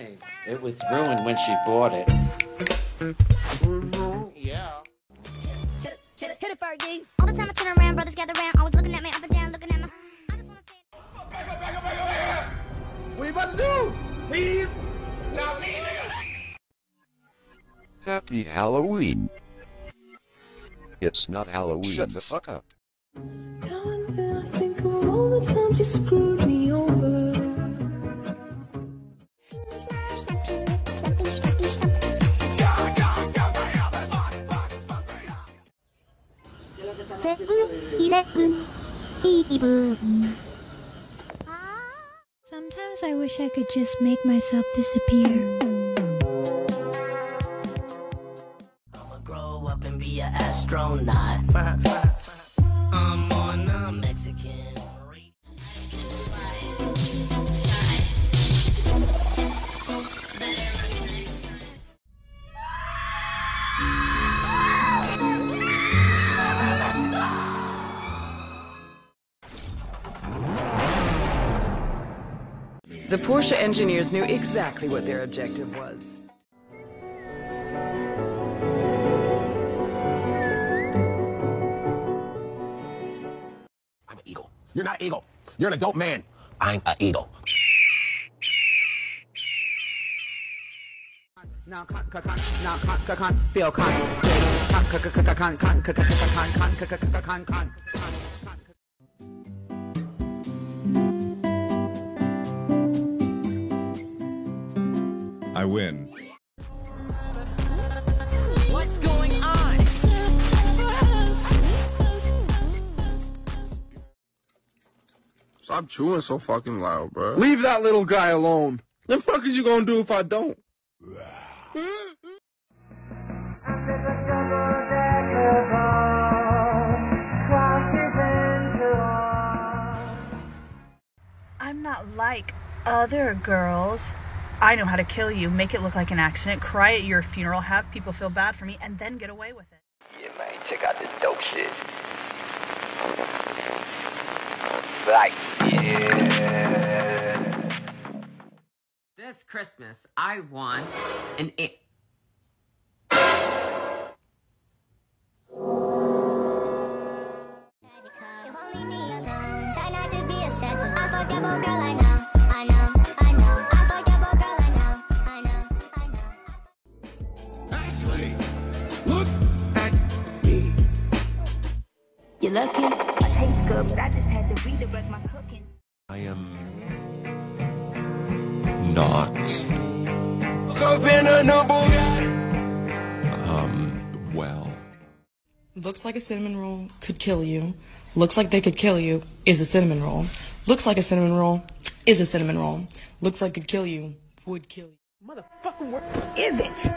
money. It was ruined when she bought it. Yeah. Hit it, Fergie. All the time I turn around, brothers gather around, always looking at me up and down, looking at my. I just wanna say. What you about to do? Leave? Not me, nigga. Happy Halloween. It's not Halloween. Shut the fuck up. Now and then I think of all the times you screwed Sometimes I wish I could just make myself disappear. I'ma grow up and be an astronaut. The Porsche engineers knew exactly what their objective was. I'm an eagle. You're not eagle. You're an adult man. I'm an eagle. Now con con con now con con con feel con I win. What's going on? Stop chewing so fucking loud, bro. Leave that little guy alone. The fuck is you gonna do if I don't? I'm not like other girls. I know how to kill you, make it look like an accident, cry at your funeral, have people feel bad for me, and then get away with it. Yeah, man, check out this dope shit. Like, yeah. This Christmas, I want an. A- If only me alone. Try not to be obsessed with. I fucked up old girl, I know. You're lucky. I taste good, but I just had to redirect my cooking. I am not. In a new Um, well. Looks like a cinnamon roll could kill you. Looks like they could kill you is a cinnamon roll. Looks like a cinnamon roll is a cinnamon roll. Looks like could kill you would kill you. Motherfucker, where is it?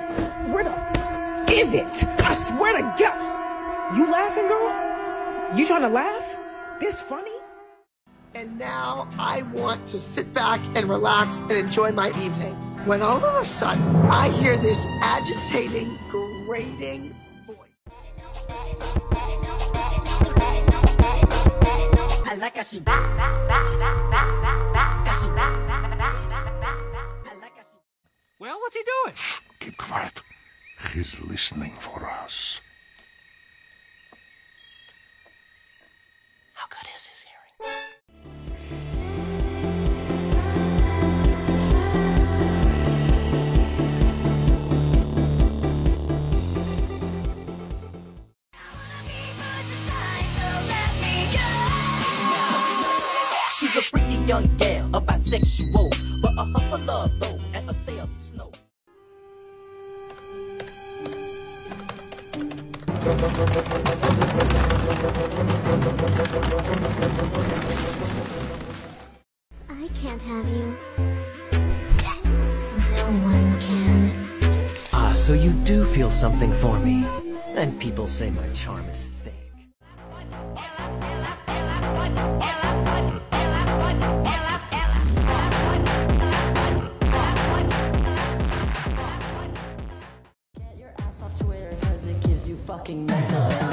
Where the is it? I swear to God. You laughing, girl? You trying to laugh? This funny? And now I want to sit back and relax and enjoy my evening. When all of a sudden I hear this agitating, grating I like how she back, back, back, back, back, back, back. How she back, back, back, back, back, back. I like how she. Well, what's he doing? Keep quiet. He's listening for us. Is his hearing? She's a freaky young gal, a bisexual, but a hustler though, and a sales snow. I can't have you. No one can. Ah, so you do feel something for me. And people say my charm is fake. Get your ass off to because it gives you fucking mental.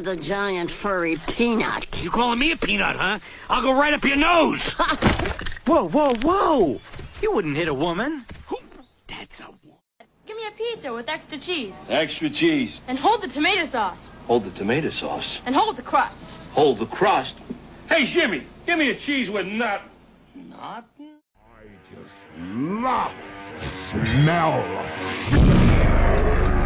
invited the giant furry peanut? You calling me a peanut, huh? I'll go right up your nose! whoa, whoa, whoa! You wouldn't hit a woman. That's a w give me a pizza with extra cheese. Extra cheese. And hold the tomato sauce. Hold the tomato sauce. And hold the crust. Hold the crust. Hey, Jimmy, give me a cheese with nut. Nut? I just love the smell of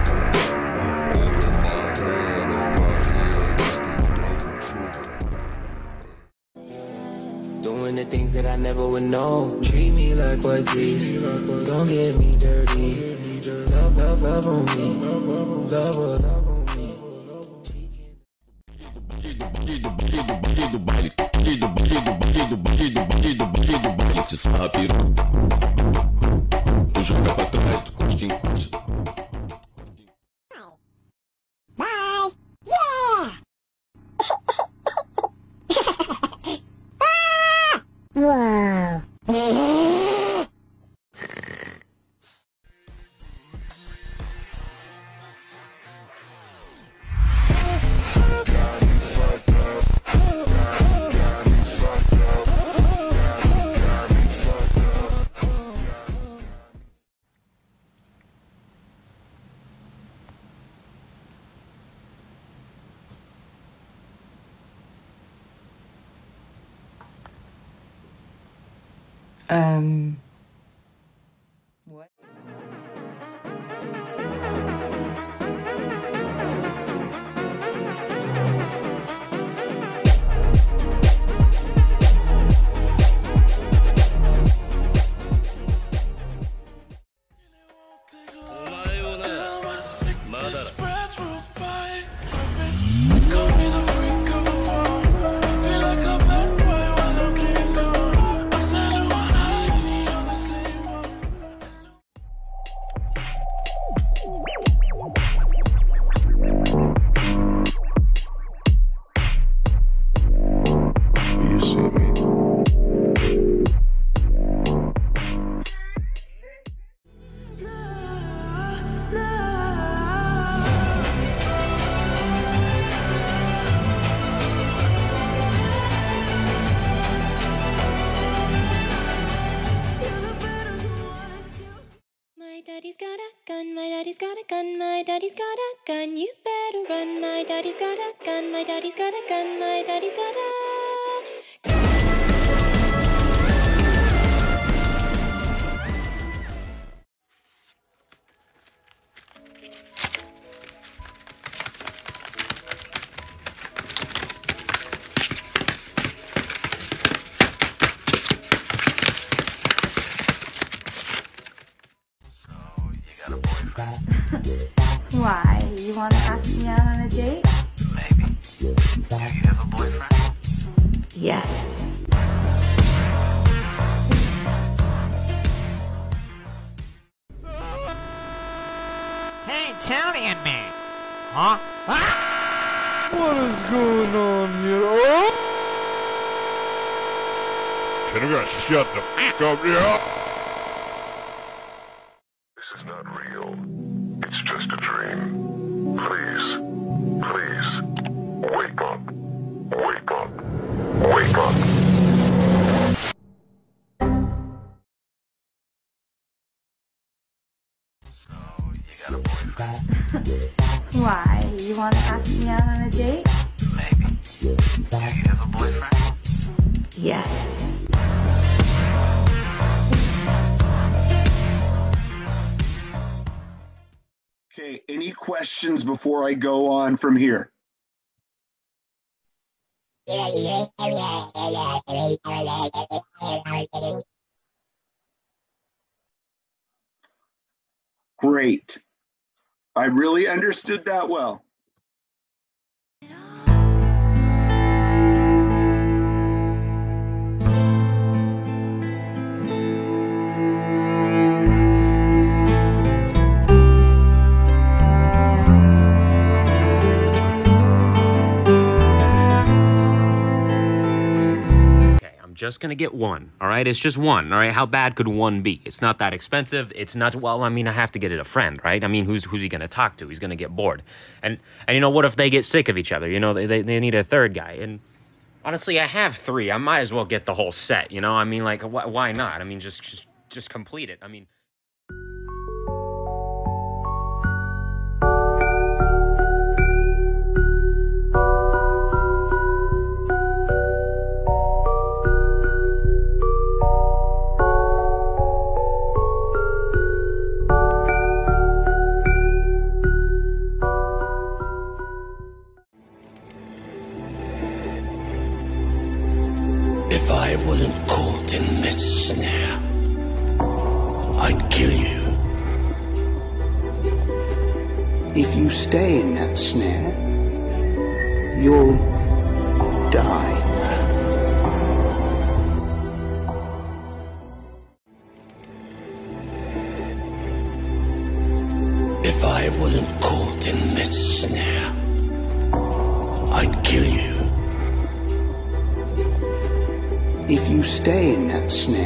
Doing the things that I never would know. Treat me like what's easy. Don't get me dirty. Love, love, love on me. Love, love, love on me. Te sarra Tu joga pra trás, Um. My daddy's got a gun, my daddy's got a. Why? You want to ask me out on a date? Do you have a boyfriend? Yes. Hey, Tony and me. Huh? What is going on here? Oh! Can you guys shut the fuck up, yeah? Before I go on from here? Great. I really understood that well. Just gonna get one, all right? It's just one, all right? How bad could one be? It's not that expensive. It's not well. I mean, I have to get it a friend, right? I mean, who's who's he gonna talk to? He's gonna get bored, and and you know what if they get sick of each other? You know, they they, they need a third guy, and honestly, I have three. I might as well get the whole set. You know, I mean, like, wh- why not? I mean, just just just complete it. I mean. Stay in that snare, you'll die. If I wasn't caught in that snare, I'd kill you. If you stay in that snare,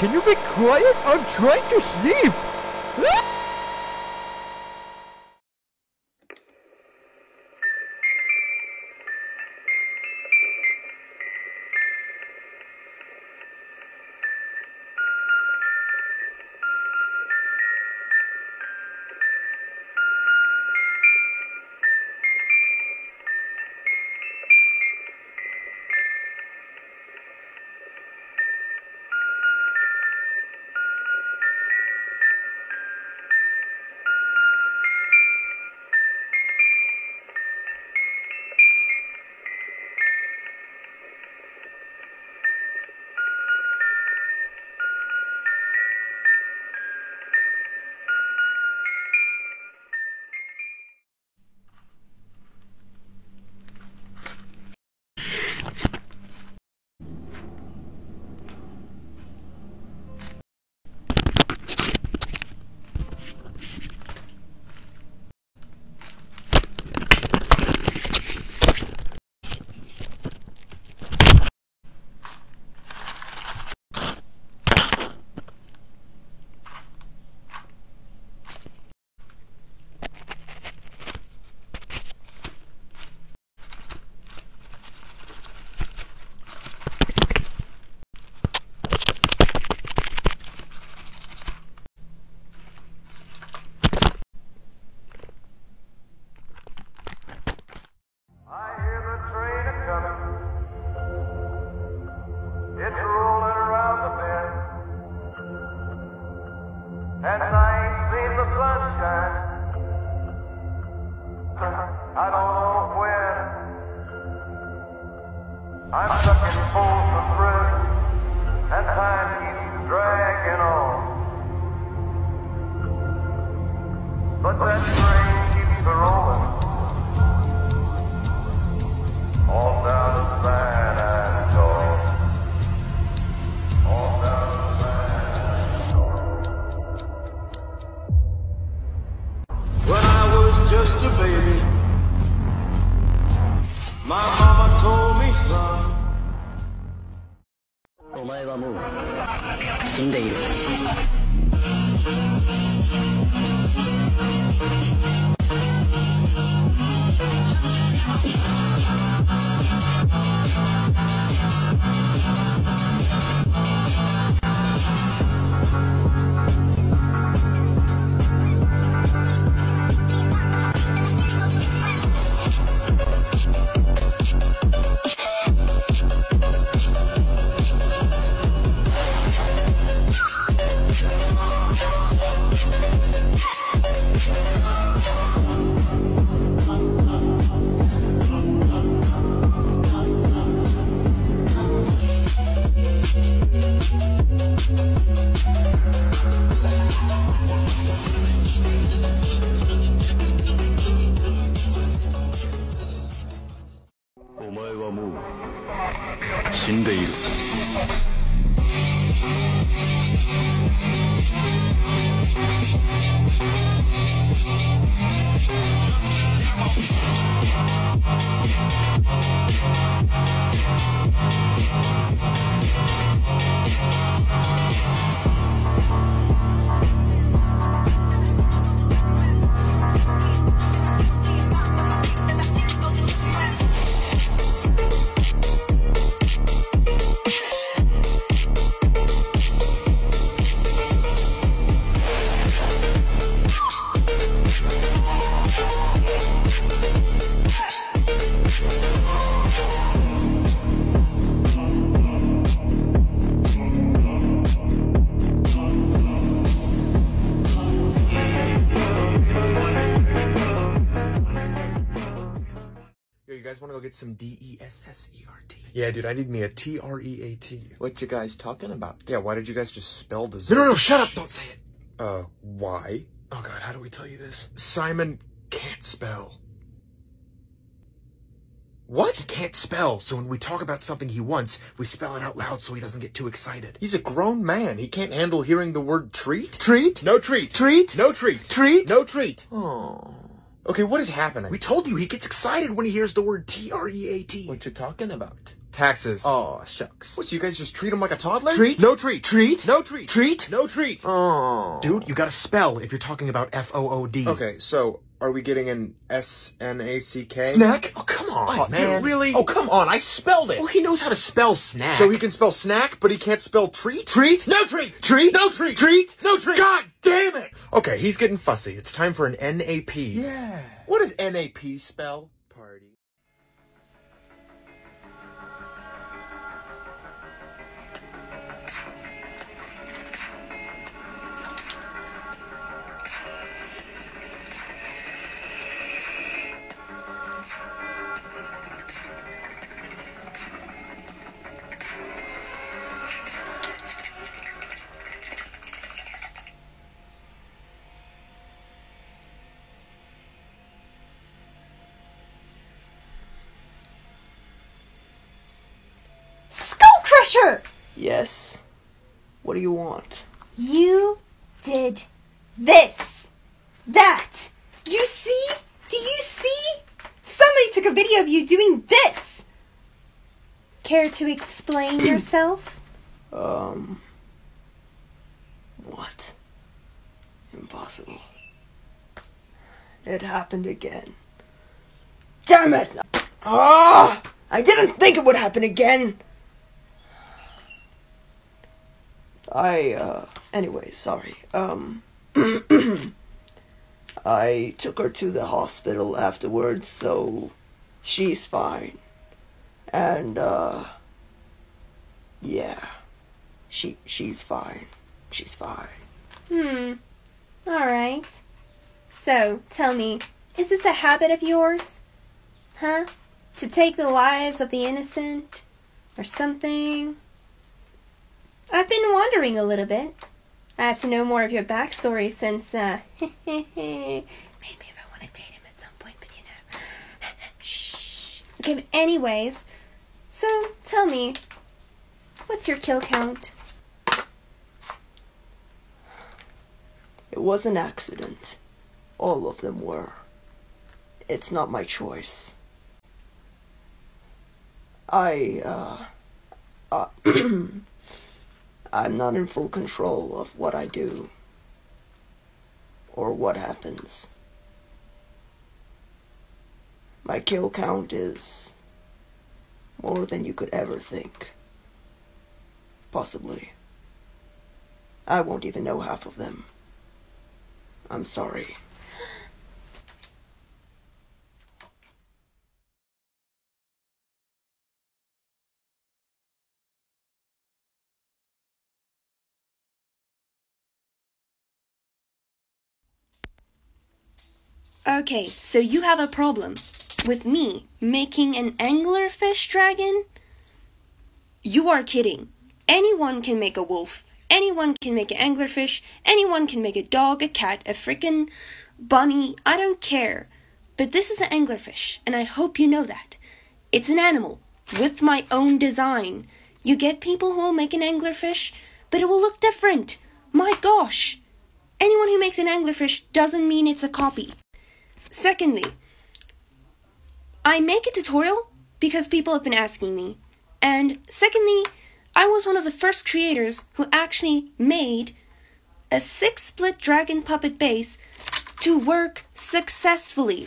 Can you be quiet? I'm trying to sleep. Some D E S S E R T? Yeah, dude, I need me a T R E A T. What you guys talking about? Yeah, why did you guys just spell No, dessert? no, no, no, shut up! Don't say it. Uh, why? Oh god, how do we tell you this? Simon can't spell. What? He can't spell, so when we talk about something he wants, we spell it out loud so he doesn't get too excited. He's a grown man. He can't handle hearing the word treat. Treat? No treat. Treat? No treat. Treat? No treat. Oh. Okay, what is happening? We told you he gets excited when he hears the word T R E A T. What you talking about? Taxes. Oh, shucks. What, so you guys just treat him like a toddler? Treat? No treat. Treat? No treat. Treat? No treat. Oh. Dude, you gotta spell if you're talking about F O O D. Okay, so are we getting an S N A C K? Snack? Oh, come on, Oh, man. dude, really? Oh, come on. I spelled it. Well, he knows how to spell snack. So he can spell snack, but he can't spell treat? Treat? No treat. Treat? No treat. Treat? No treat. God damn it. Okay, he's getting fussy. It's time for an NAP. Yeah. What does NAP spell? Party. Skull What do you want? You did this. That. You see? Do you see? Somebody took a video of you doing this. Care to explain yourself? Um. What? Impossible. It happened again. Damn it! Ah! I didn't think it would happen again! I, uh, anyway, sorry. Um, I took her to the hospital afterwards, so she's fine. And, uh, yeah. She, she's fine. She's fine. Hmm. Alright. So, tell me, is this a habit of yours? Huh? To take the lives of the innocent? Or something? I've been wondering a little bit. I have to know more of your backstory since, uh, maybe if I want to date him at some point, but you know. Shh. Okay, but anyways, so tell me, what's your kill count? It was an accident. All of them were. It's not my choice. I, uh, uh I'm not in full control of what I do or what happens. My kill count is more than you could ever think. Possibly. I won't even know half of them. I'm sorry. Okay, so you have a problem with me making an anglerfish dragon? You are kidding. Anyone can make a wolf. Anyone can make an anglerfish. Anyone can make a dog, a cat, a frickin' bunny. I don't care. But this is an anglerfish, and I hope you know that. It's an animal with my own design. You get people who will make an anglerfish, but it will look different. My gosh. Anyone who makes an anglerfish doesn't mean it's a copy. Secondly, I make a tutorial because people have been asking me. And secondly, I was one of the first creators who actually made a six split dragon puppet base to work successfully.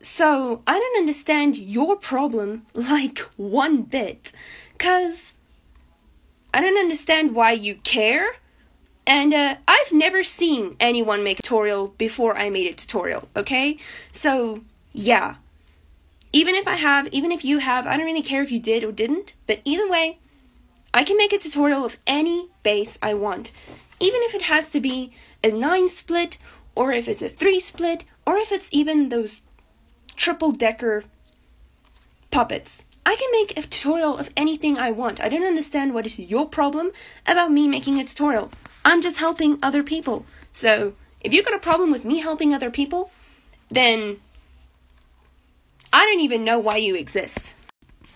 So I don't understand your problem like one bit. Cause I don't understand why you care. And uh, I've never seen anyone make a tutorial before I made a tutorial, okay? So, yeah. Even if I have, even if you have, I don't really care if you did or didn't, but either way, I can make a tutorial of any base I want. Even if it has to be a 9 split, or if it's a 3 split, or if it's even those triple decker puppets. I can make a tutorial of anything I want. I don't understand what is your problem about me making a tutorial. I'm just helping other people. So, if you got a problem with me helping other people, then I don't even know why you exist.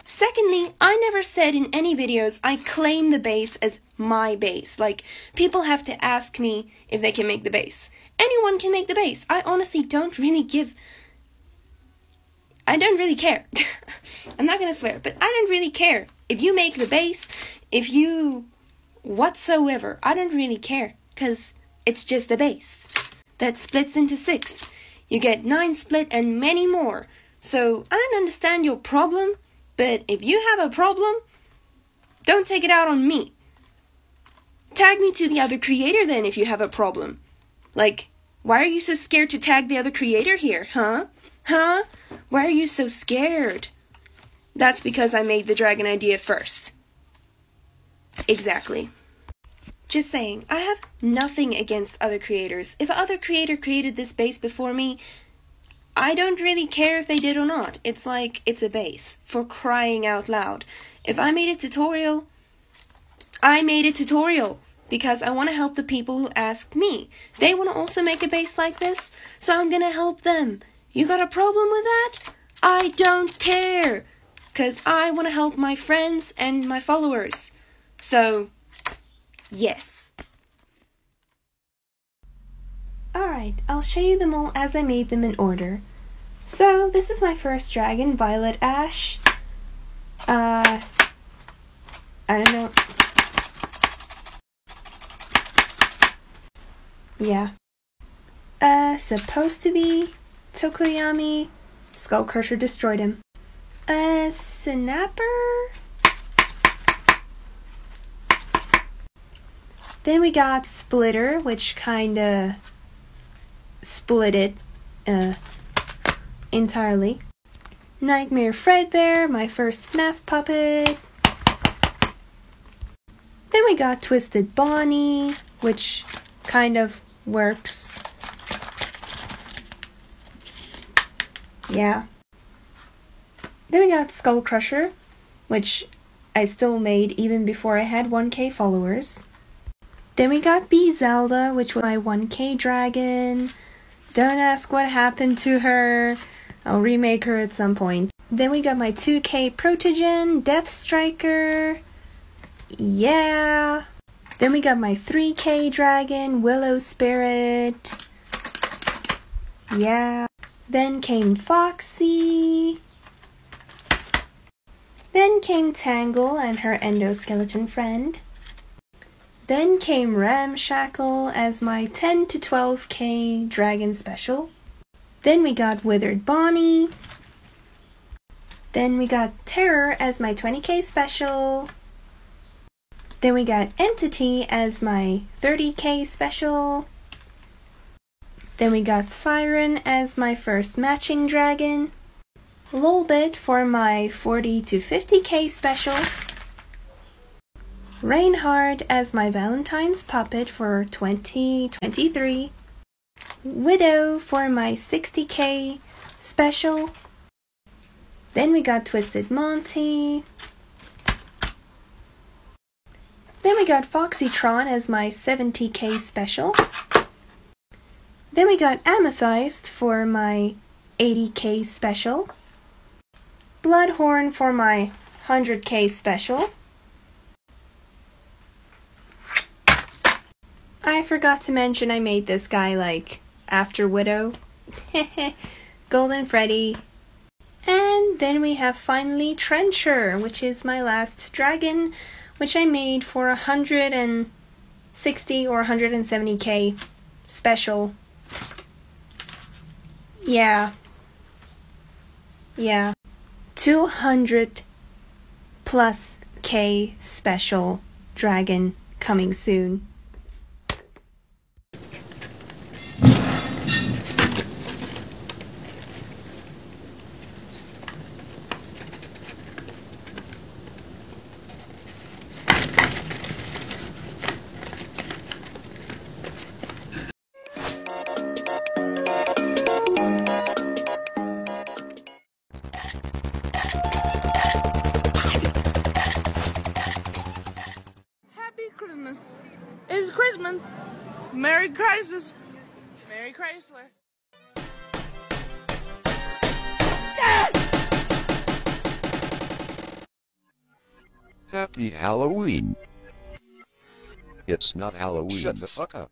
Secondly, I never said in any videos I claim the base as my base. Like, people have to ask me if they can make the base. Anyone can make the base. I honestly don't really give. I don't really care. I'm not gonna swear, but I don't really care. If you make the base, if you. Whatsoever, I don't really care. Because it's just a base that splits into six. You get nine split and many more. So I don't understand your problem, but if you have a problem, don't take it out on me. Tag me to the other creator then if you have a problem. Like, why are you so scared to tag the other creator here, huh? Huh? Why are you so scared? That's because I made the dragon idea first. Exactly. Just saying, I have nothing against other creators. If other creator created this base before me, I don't really care if they did or not. It's like it's a base for crying out loud. If I made a tutorial, I made a tutorial because I want to help the people who asked me. They want to also make a base like this, so I'm going to help them. You got a problem with that? I don't care cuz I want to help my friends and my followers. So, yes. Alright, I'll show you them all as I made them in order. So, this is my first dragon, Violet Ash. Uh, I don't know. Yeah. Uh, supposed to be Tokoyami. Skull Crusher destroyed him. Uh, Snapper? Then we got Splitter, which kinda split it uh, entirely. Nightmare Fredbear, my first FNAF puppet. Then we got Twisted Bonnie, which kind of works. Yeah. Then we got Skull Crusher, which I still made even before I had 1k followers. Then we got B Zelda, which was my 1K dragon. Don't ask what happened to her. I'll remake her at some point. Then we got my 2K Protogen, Death Striker. Yeah. Then we got my 3K dragon, Willow Spirit. Yeah. Then came Foxy. Then came Tangle and her endoskeleton friend. Then came Ramshackle as my 10 to 12k dragon special. Then we got Withered Bonnie. Then we got Terror as my 20k special. Then we got Entity as my 30k special. Then we got Siren as my first matching dragon. Lolbit for my 40 to 50k special. Reinhard as my Valentine's puppet for 2023. Widow for my 60k special. Then we got Twisted Monty. Then we got Foxytron as my 70k special. Then we got Amethyst for my 80k special. Bloodhorn for my 100k special. I forgot to mention I made this guy like after Widow. Golden Freddy. And then we have finally Trencher, which is my last dragon, which I made for 160 or 170k special. Yeah. Yeah. 200 plus K special dragon coming soon. Halloween. It's not Halloween. Shut the fuck up.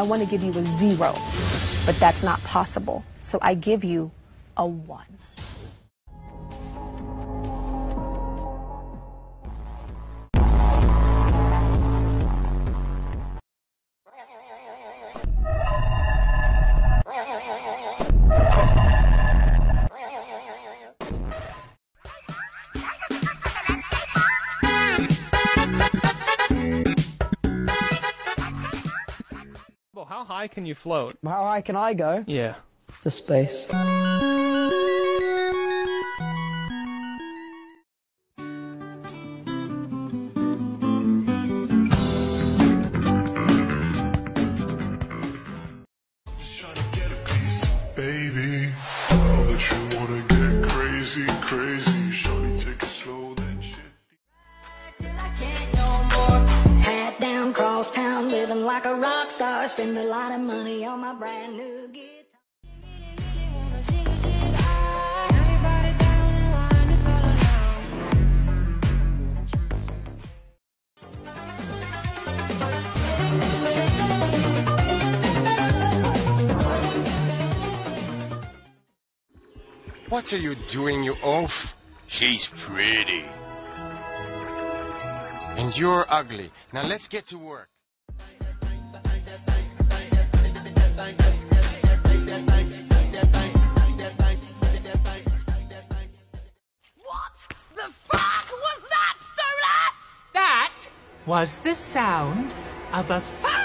I want to give you a zero, but that's not possible. So I give you a one. High can you float? How high can I go? Yeah. To space. What are you doing, you oaf? She's pretty. And you're ugly. Now let's get to work. What the fuck was that, Stolas? That was the sound of a fucking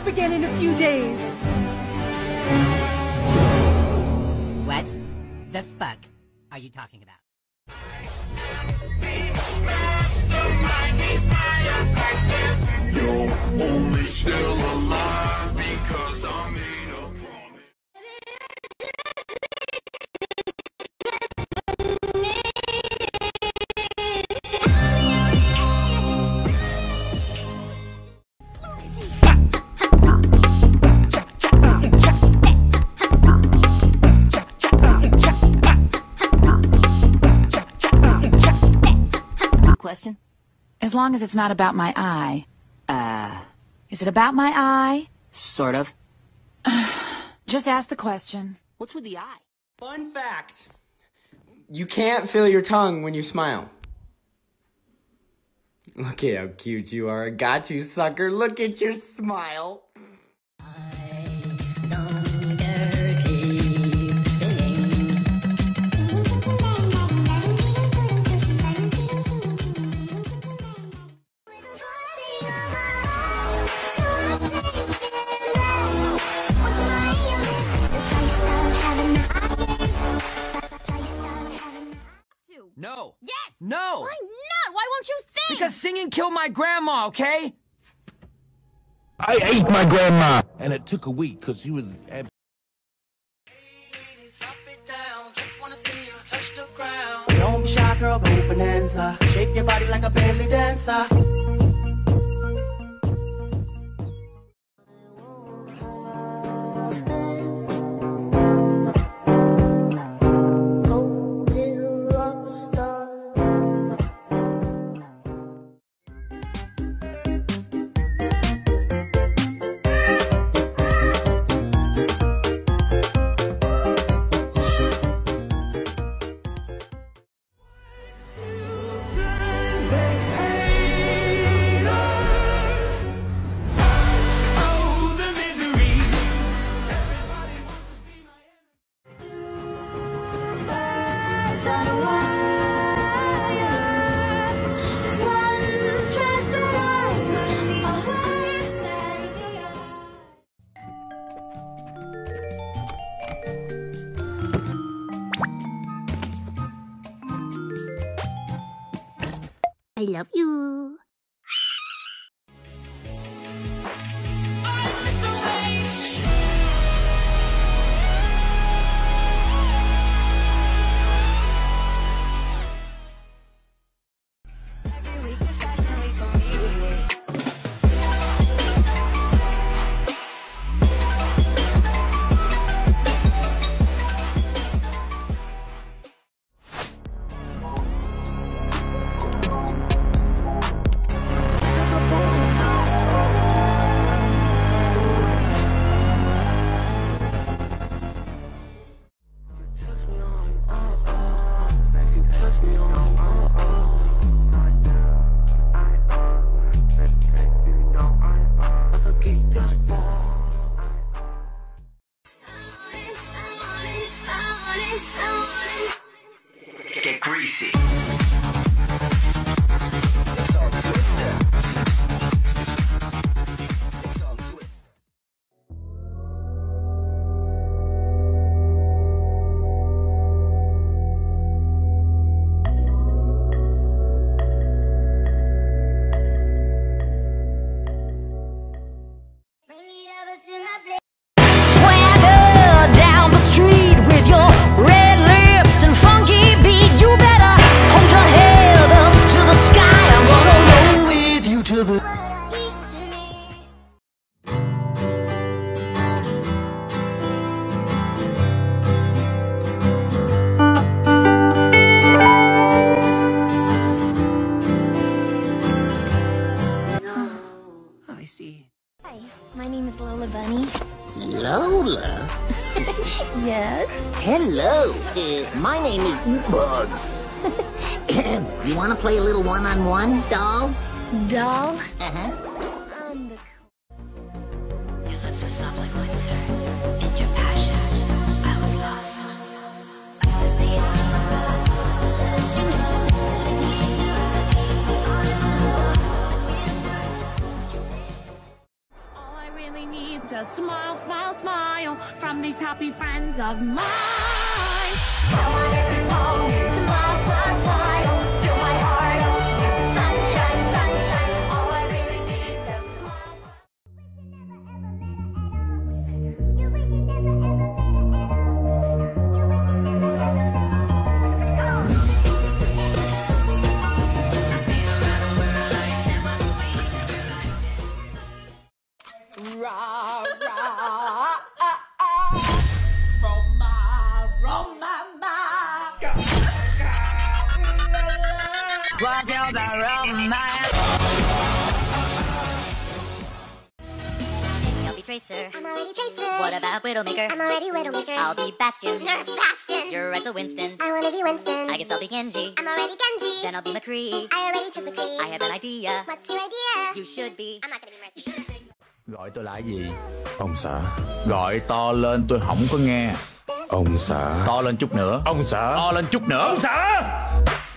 up again in a few days. What the fuck are you talking about? Long as it's not about my eye. Uh. Is it about my eye? Sort of. Just ask the question. What's with the eye? Fun fact. You can't feel your tongue when you smile. Look at how cute you are. I got you, sucker. Look at your smile. No. Yes. No. Why not? Why won't you sing? Because singing killed my grandma, okay? I ate my grandma, and it took a week because she was. ab- Don't be shy, girl, go bonanza. Shake your body like a belly dancer. Little one-on-one, doll? Doll? Uh-huh. Um, Your lips were soft like winter. In your passion, I was lost. All I really need a smile, smile, smile from these happy friends of mine. Come smile, smile, smile. Tracer. I'm already Tracer. What about Widowmaker? I'm already Widowmaker. I'll be Bastion. Nerf Bastion. You're Renzo Winston. I wanna be Winston. I guess I'll be Genji. I'm already Genji. Then I'll be McCree. I already chose McCree. I have an idea. What's your idea? You should be. I'm not gonna be mercy. Gọi tôi là gì? Ông xã. Gọi to lên tôi không có nghe. Ông xã. To lên chút nữa. Ông xã. To lên chút nữa. Ông xã.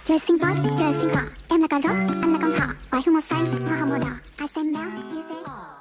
Trời sinh vót, trời sinh cỏ. Em là con rốt, anh là con thỏ. Quả hương màu xanh, hoa hồng màu đỏ. Ai xem béo, như xem.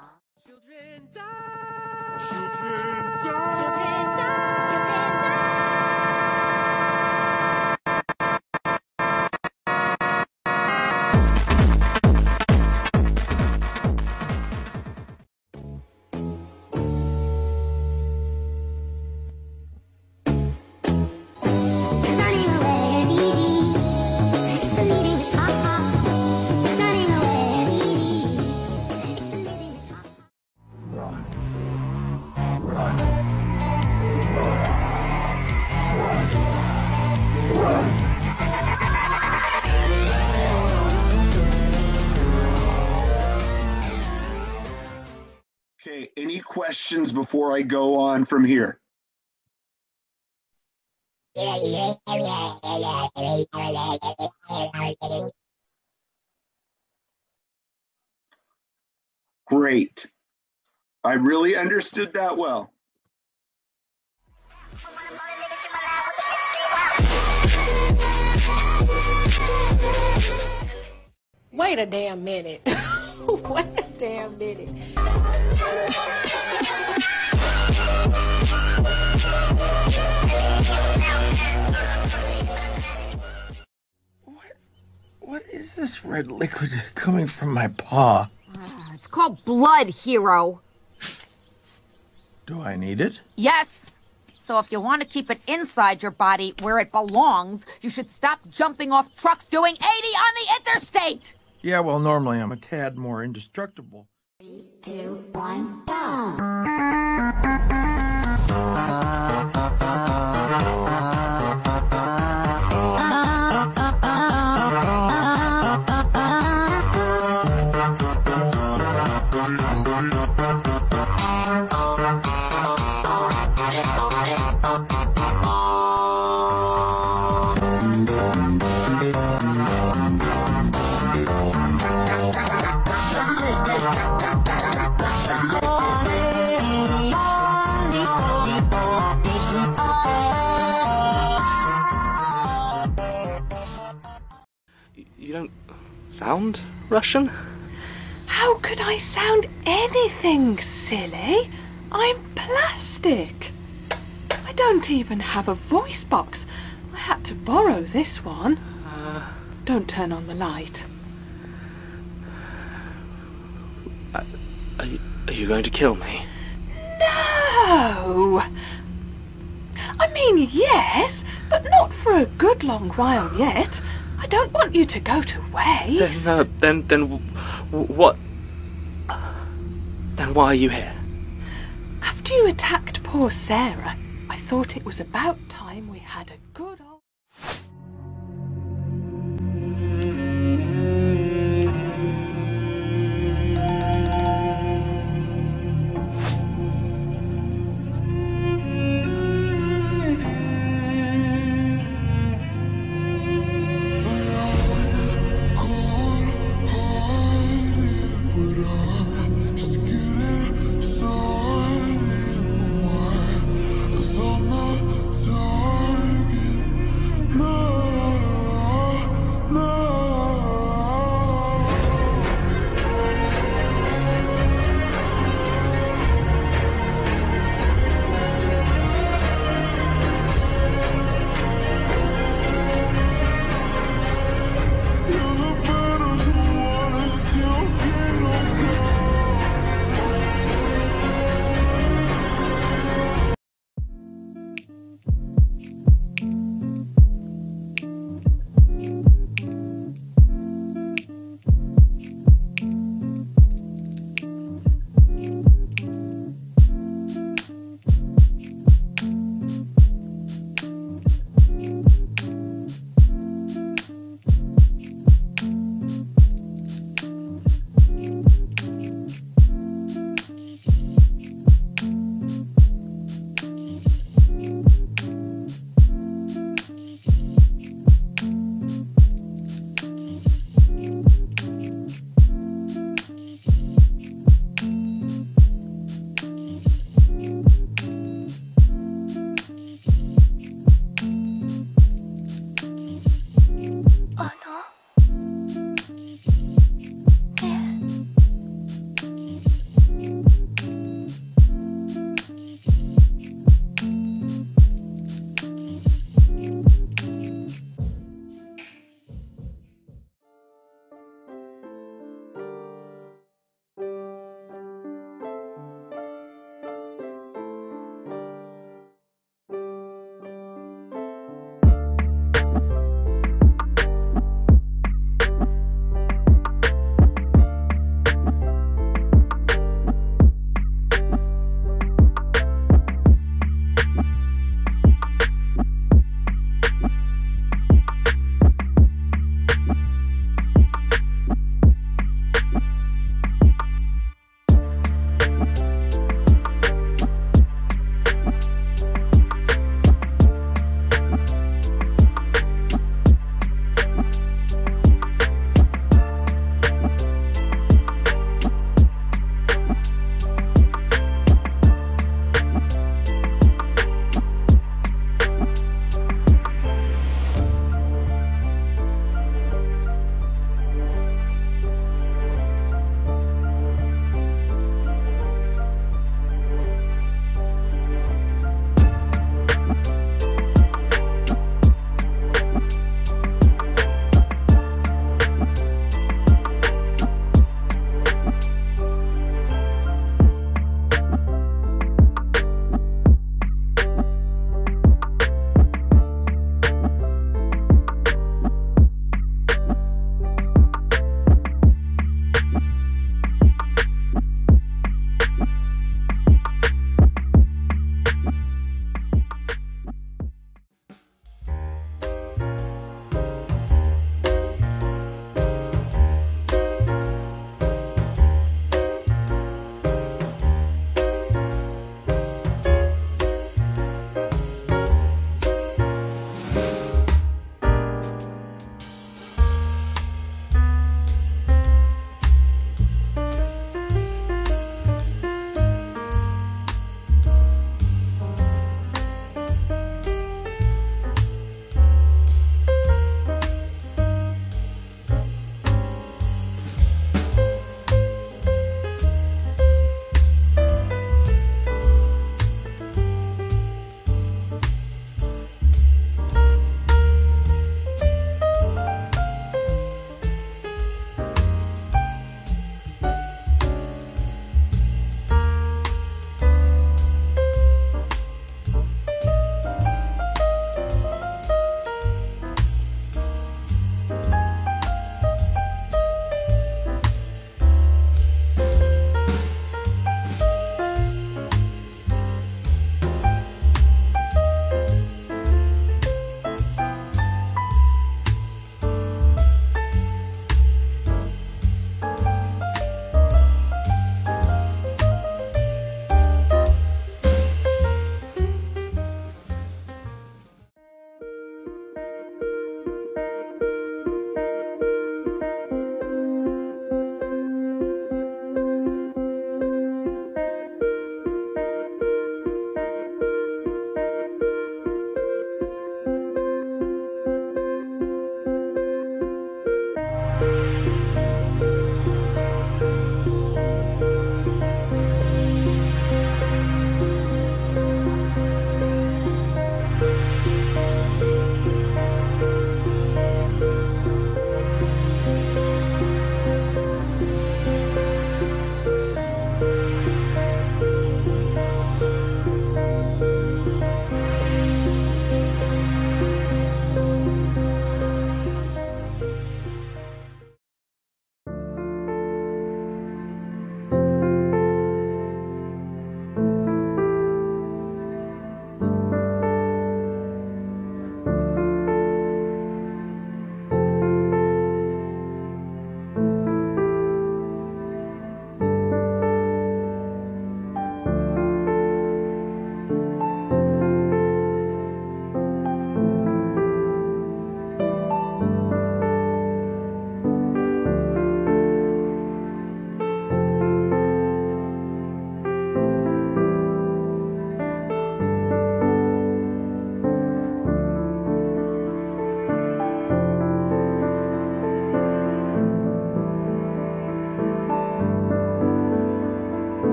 Before I go on from here? Great. I really understood that well. Wait a damn minute. Wait a damn minute. What is this red liquid coming from my paw? Ah, it's called blood, hero. Do I need it? Yes. So if you want to keep it inside your body where it belongs, you should stop jumping off trucks doing 80 on the interstate. Yeah, well, normally I'm a tad more indestructible. Two, one, go. Russian? How could I sound anything silly? I'm plastic. I don't even have a voice box. I had to borrow this one. Uh, Don't turn on the light. are, you, are you going to kill me? No! I mean, yes, but not for a good long while yet. I don't want you to go to waste. Then, uh, then, then, what? Then why are you here? After you attacked poor Sarah, I thought it was about time we had a good old.